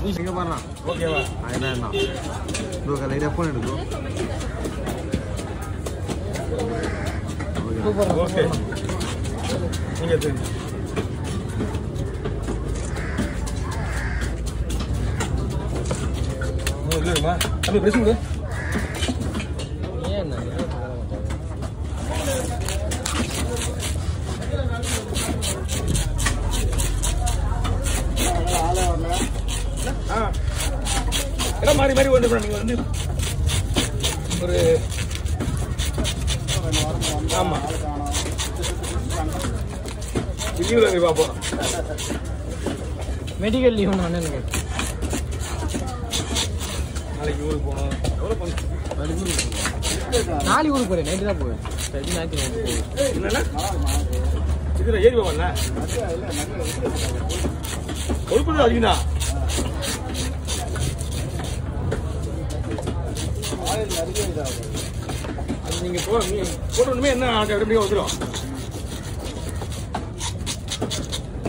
இங்கே பாருண்ணா ஓகேவா அதுதான் என்ன ப்ரோ லைட்டாக ஃபோன் எடுக்கும் ஓகே. நீங்கள் எடுத்துங்க உங்களுக்கு பேசுங்க அப்படி பிரச்சனை கொடு ஏன் ஆ இடம் மாறி மாறி வந்து நீங்கள் வந்து ஒரு ஆமாம் லீவில் போய் பார்ப்போம். மெடிக்கல் லீவ் அண்ணனுக்கு நாளைக்கு ஊருக்கு போகணும். எவ்வளோ பண்ண நாளைக்கு ஊருக்கு போறேன். நைட்டு தான் போவேன். சரி ஞாயிற்று நைட்டு போவேன். என்னண்ணா இதில் ஏறி போவண்ணா கொழுப்பு தான் அதிகம் தான் அது நீங்கள் போ போட்டோமே என்ன எப்படியோ வந்துடும்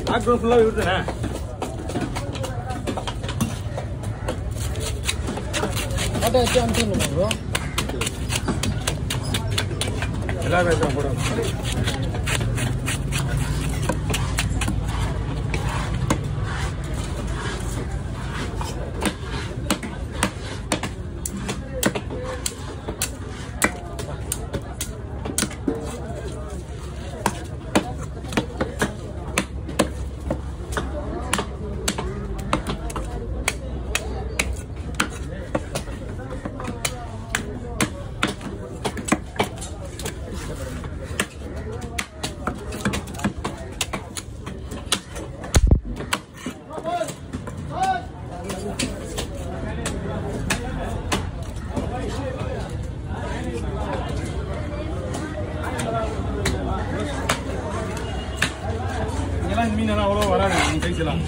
லாக்டவுன் ஃபுல்லாக விட்டுனே ஃபோட்டோ வச்சு அனுப்பிடணும் ப்ரோ இருக்கான் போடுவோம் இதெல்லாம் இந்த மீனெல்லாம் அவ்வளோ வராது இந்த சைஸ் எல்லாம்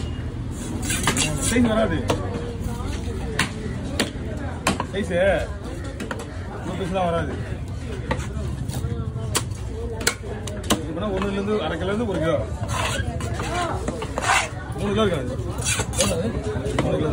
சைஸ் வராது சைஸு நூறு பீஸ்லாம் வராது. இப்போ ஒன்றுலேருந்து அரை கிலோலேருந்து ஒரு கிலோ. மூணு கிலோ இருக்காது. மூணு kilo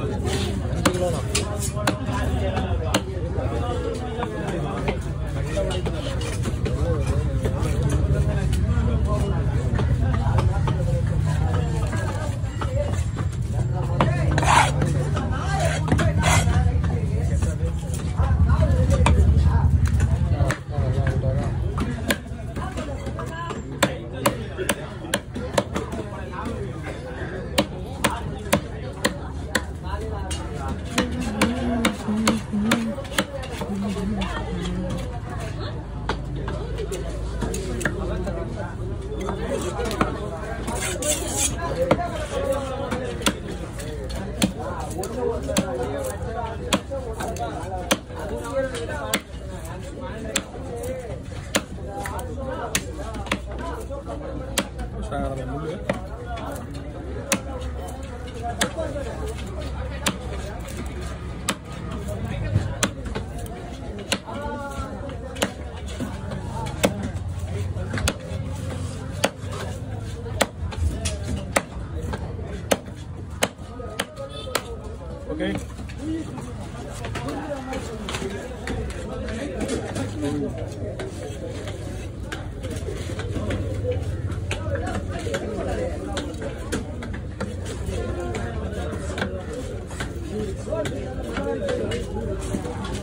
Ok.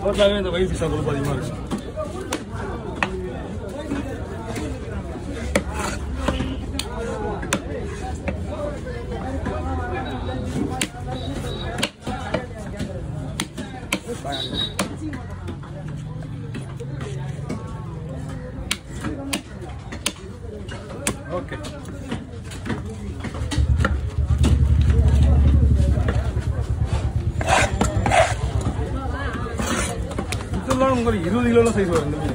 Orada ben de bayıl bir sandalı. இந்த வயசு பீஸா ரொம்ப அதிகமாக இருக்கு ஓகே இதெல்லாம் உங்களுக்கு இருபது கிலோல சைஸ் வரும் இந்த மீன் ஓகே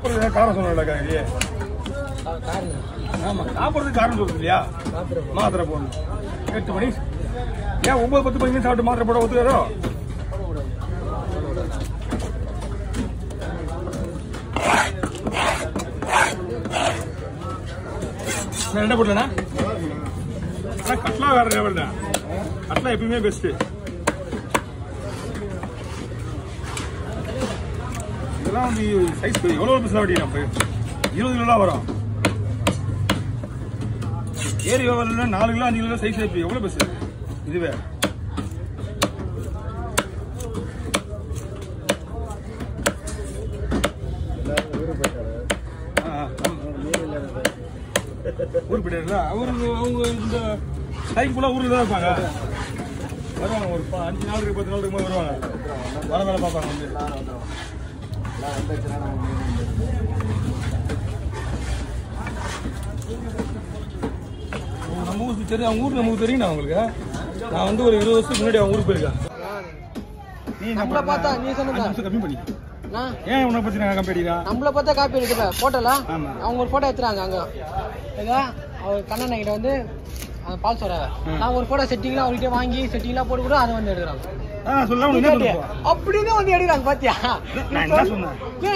சாப்பிட்றது காரணம் சொன்னாக்கா இல்லையே ஆமாம் சாப்பிட்றதுக்கு காரணம் சொல்லுது இல்லையா? மாத்திரை போடணும். எட்டு மணி. ஏன் ஒம்பது பத்து மணிக்கு சாப்பிட்டு மாத்திரை போட ஒத்துக்காரோ என்ன போடலண்ணா கட்லா வேற லெவல்டா கட்லா எப்பயுமே பெஸ்ட்டு இதெல்லாம் வந்து சைஸ் எவ்வளோ பெருசாக வெட்டி நம்ம இருபது கிலோலாம் வரும். ஏரி ஓவரில் நாலு கிலோ அஞ்சு கிலோ சைஸ் இப்போ எவ்வளோ பெருசு இதுவே. ஆ, ஆ, ஊர் போயிட்டாருல அவரு அவங்க இந்த டைம் ஃபுல்லாக ஊரில் தான் இருப்பாங்க. வருவாங்க ஒரு ப- அஞ்சு நாளுக்கு பத்து நாளுக்கு வருவாங்க. வர வேலை பார்ப்பாங்க வந்து. நம்ம ஊருக்கு தெரியும் அவங்க ஊர் நமக்கு தெரியும் அவங்களுக்கு நான் வந்து ஒரு இருபது வருஷத்துக்கு முன்னாடி அவங்க ஊருக்கு போயிருக்கேன். நீ நம்மள? பார்த்தா நீ சொன்னதா? கம்மி பண்ணி. ஏன் உன்னை பத்தி நான் கம்பெடிடா நம்மள பார்த்தா காப்பி எடுக்கல போட்டோல ஆமா. அவங்க ஒரு போட்டோ எடுத்துறாங்க அங்க. அவர் கண்ணன் கிட்ட வந்து அந்த பால் சொல்ற ம். நான் ஒரு போட்டோ செட்டிங்லாம் அவர்கிட்ட வாங்கி செட்டிங்லாம் போட்டு கூட அதை வந்து எடுக்கிறாங்க. அப்படின்னு வந்து எடுக்கிறாங்க பாத்தியா?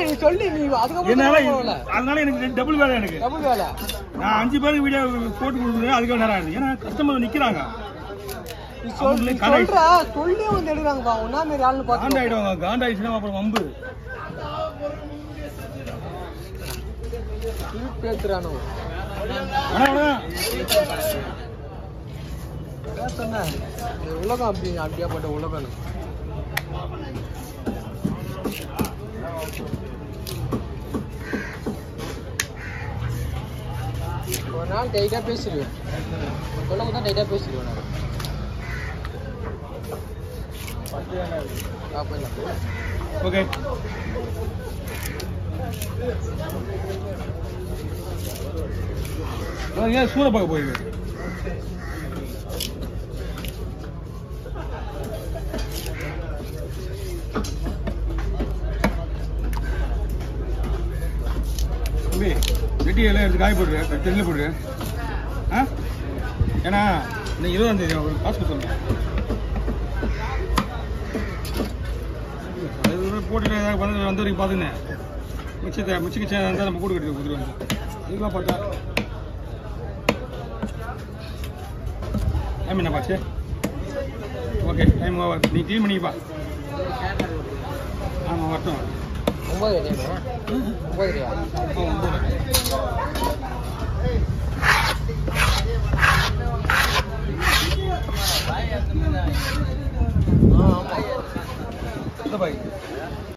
நீ சொல்லி. நீ அதுக்கப்புறம் அதனால எனக்கு டபுள் வேலை எனக்கு. டபுள் வேலை. நான் அஞ்சு பேருக்கு வீடியோ போட்டு கொடுக்குறேன் அதுக்கு நேரம் ஆகுது ஏன்னா கஸ்டமர் நிக்கிறாங்க. சொல்ற சொல்லி வந்து எடுக்கிறாங்கப்பா. ஒன்னா மாரி ஆள்னு பார்த்து காண்டாயிடுவாங்க. காண்டாயிடுச்சுன்னா அப்புறம் வம்பு. பேசுறானோ சொன்னேன். உலகம் அப்படி அப்படியாப்பட்ட உலகம் ஒரு நாள் டைட்டா பேசிடுவேன். சொல்லும் தான் டைட்டா பேசிடுவேன் நான். ஓகே ஏன் சூட பார்க்க போயிருக்கு தம்பி வெட்டி எல்லாம் எடுத்து காய போடுறேன் தெரியல போடுறேன் ஆ? ஏன்னா இன்னைக்கு இருபதாம் தேதி ஒரு காசு கொடுத்துருங்க அது போட்டுட்டு ஏதாவது வந்து வந்த வரைக்கும் பார்த்துனேன் மிச்சத்தை மிச்ச கிச்சம் இருந்தால் நம்ம கூட கட்டி கொடுத்துருவோம். இதெல்லாம் பார்த்தா. டைம் என்ன பாச்சு? ஓகே டைம் ஓவர் நீ க்ளீன் பண்ணிப்பா ஆமாம் வரட்டும். ஒன்பது டைம் ஒன்பது ரூபா ஆ, ஒன்பது. ஆ ஆமாம் இந்த பாய்